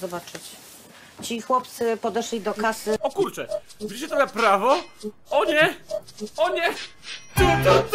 zobaczyć. Ci chłopcy podeszli do kasy. O kurczę! Widzicie to na prawo? O nie! O nie! Tu, tu!